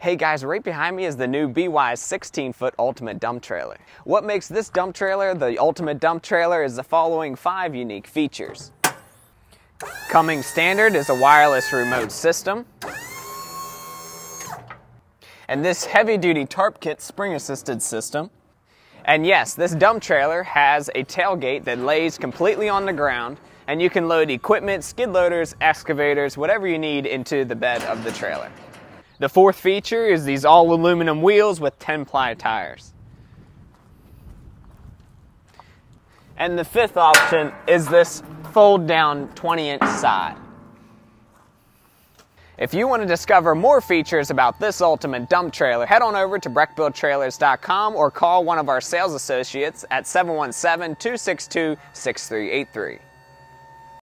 Hey guys, right behind me is the new Bwise 16 foot ultimate dump trailer. What makes this dump trailer the ultimate dump trailer is the following five unique features. Coming standard is a wireless remote system. And this heavy duty tarp kit spring assisted system. And yes, this dump trailer has a tailgate that lays completely on the ground and you can load equipment, skid loaders, excavators, whatever you need into the bed of the trailer. The fourth feature is these all aluminum wheels with 10 ply tires. And the fifth option is this fold down 20 inch side. If you want to discover more features about this ultimate dump trailer, head on over to brechbilltrailers.com or call one of our sales associates at 717 262 6383.